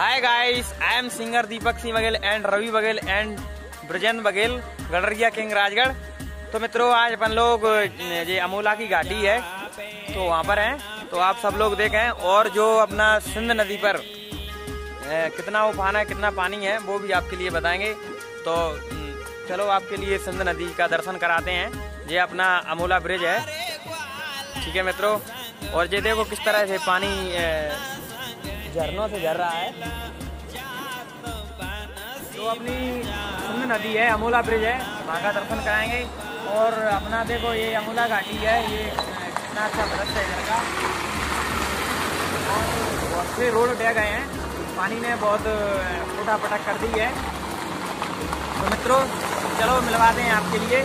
Hi guys I am singer Deepak Singh Baghel and Ravi Baghel and Brajendra Baghel Gadariya king Rajgarh तो मित्रों आज अपन लोग ये अमोला की घाटी है तो वहाँ पर हैं। तो आप सब लोग देखें और जो अपना सिंध नदी पर ए, कितना उफान है कितना पानी है वो भी आपके लिए बताएँगे। तो चलो आपके लिए सिंध नदी का दर्शन कराते हैं। ये अपना अमोला ब्रिज है। ठीक है मित्रों? और ये देखो किस तरह से पानी झरनों से झर रहा है। तो अपनी सिंध नदी है, अमोला ब्रिज है। वहाँ का दर्शन कराएँगे। और अपना देखो, ये अमोला घाटी है। ये कितना अच्छा दृश्य है इधर का। बहुत से रोड उठे गए हैं। पानी ने बहुत फटा पटक कर दी है। तो मित्रों, चलो मिलवाते हैं आपके लिए।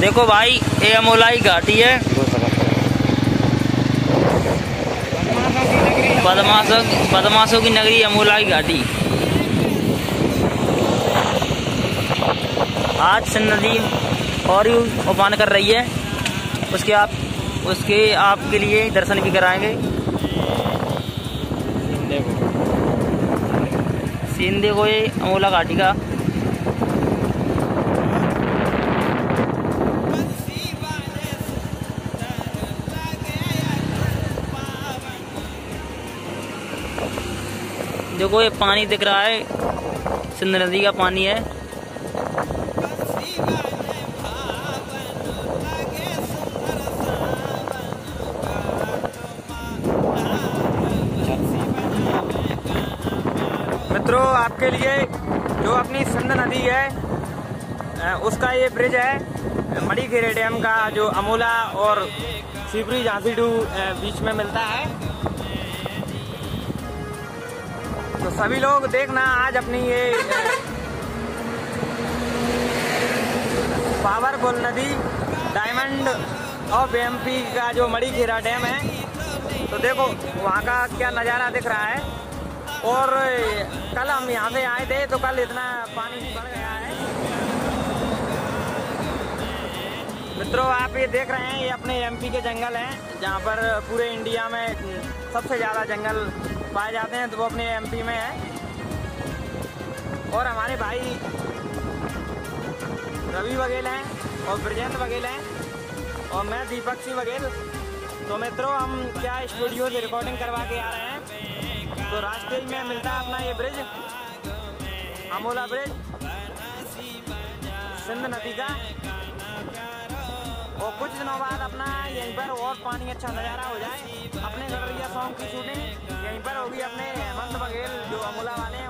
देखो भाई, ये अमोलाई घाटी है। बदमाशों बदमाशों की नगरी अमोलाई घाटी। आज सिंध नदी और ही उफान कर रही है। उसके आप उसके आपके लिए दर्शन भी कराएँगे। देखो सीन देखो ये अमोला घाटी का। देखो ये पानी दिख रहा है। सिंध नदी का पानी है। मित्रों, आपके लिए जो अपनी सिंध नदी है उसका ये ब्रिज है मड़ी डैम का, जो अमोला और शिवरी झांसी टू बीच में मिलता है। सभी लोग देखना आज अपनी ये पावरफुल नदी डायमंड ऑफ़ एमपी का जो मड़ी खेरा डैम है। तो देखो, वहाँ का क्या नज़ारा दिख रहा है। और कल हम यहाँ से आए थे तो कल इतना पानी बढ़ गया है। मित्रों, आप ये देख रहे हैं, ये अपने एमपी के जंगल हैं, जहाँ पर पूरे इंडिया में सबसे ज़्यादा जंगल पाए जाते हैं तो वो अपने एमपी में है। और हमारे भाई रवि बघेल हैं, और ब्रजेंद्र बघेल हैं, और मैं दीपक सिंह बघेल तो मित्रों, हम क्या स्टूडियो से रिकॉर्डिंग करवा के आ रहे हैं? तो रास्ते में मिलता है अपना ये ब्रिज अमोला ब्रिज सिंध नदी का। और कुछ दिनों बाद अपना यहीं पर और पानी अच्छा नज़ारा हो जाए। अपने गडरिया सॉन्ग की शूटिंग यहीं पर होगी अपने हेमंत बघेल, जो अमूला वाले हैं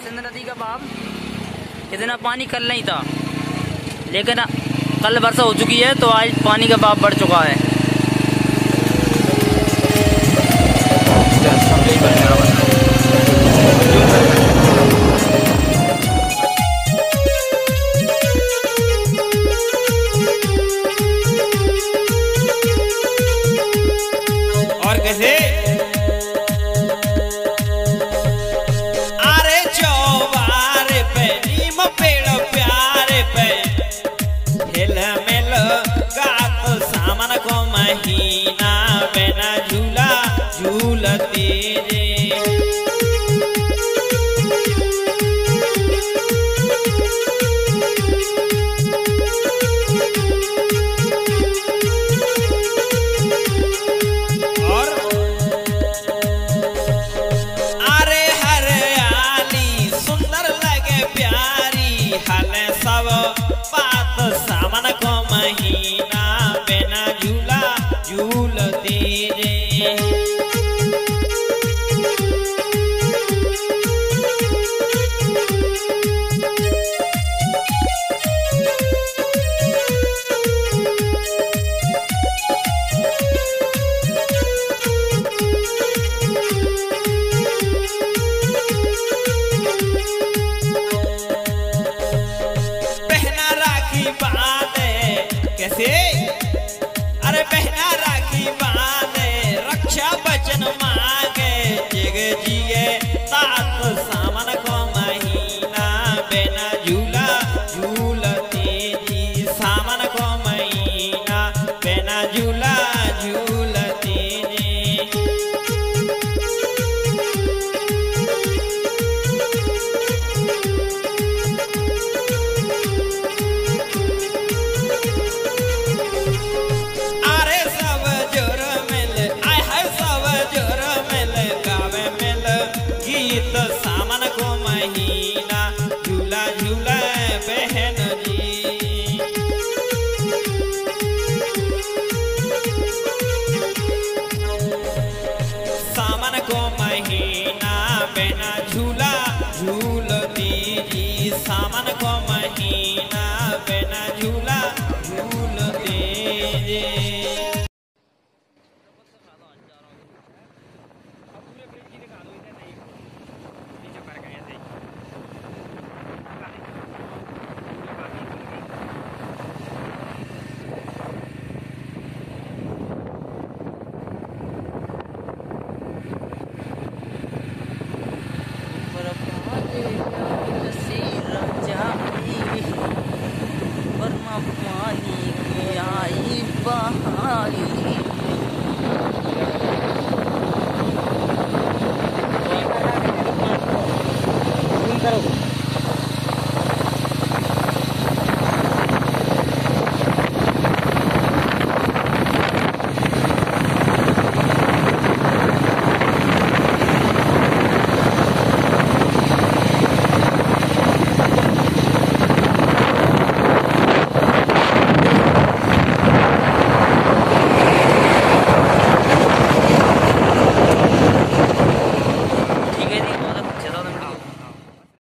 सिंध नदी का बाब इतना पानी कल नहीं था, लेकिन कल वर्षा हो चुकी है तो आज पानी का बाप बढ़ चुका है। रे